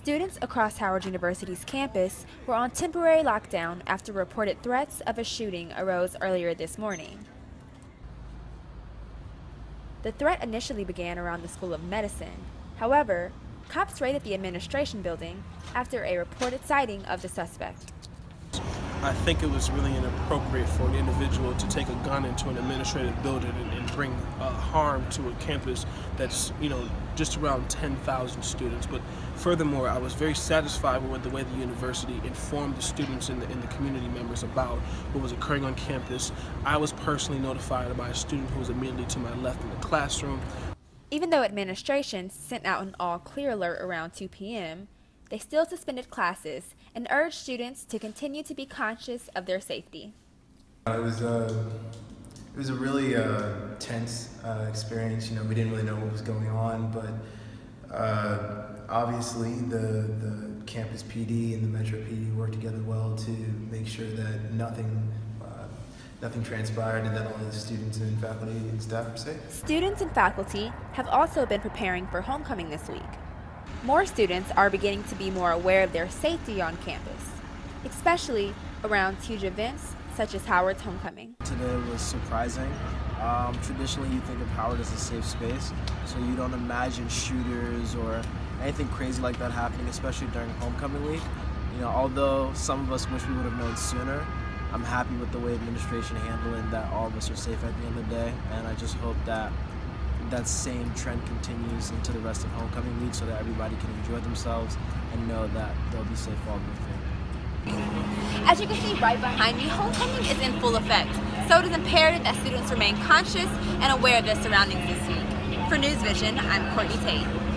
Students across Howard University's campus were on temporary lockdown after reported threats of a shooting arose earlier this morning. The threat initially began around the School of Medicine. However, cops raided the administration building after a reported sighting of the suspect. I think it was really inappropriate for an individual to take a gun into an administrative building and, and bring uh, harm to a campus that's, you know, just around 10,000 students. But furthermore, I was very satisfied with the way the university informed the students and the, and the community members about what was occurring on campus. I was personally notified by a student who was immediately to my left in the classroom. Even though administration sent out an all clear alert around 2 p.m., they still suspended classes and urged students to continue to be conscious of their safety. Uh, it was a, uh, it was a really uh, tense uh, experience. You know, we didn't really know what was going on, but uh, obviously the the campus PD and the Metro PD worked together well to make sure that nothing uh, nothing transpired and that all the students and faculty and staff were safe. Students and faculty have also been preparing for homecoming this week. More students are beginning to be more aware of their safety on campus, especially around huge events such as Howard's homecoming. Today was surprising. Um, traditionally, you think of Howard as a safe space, so you don't imagine shooters or anything crazy like that happening, especially during homecoming week. You know, although some of us wish we would have known sooner, I'm happy with the way administration handled it, that all of us are safe at the end of the day, and I just hope that that same trend continues into the rest of homecoming week so that everybody can enjoy themselves and know that they'll be safe all week. As you can see right behind me, homecoming is in full effect, so it is imperative that students remain conscious and aware of their surroundings this week. For News Vision, I'm Courtney Tate.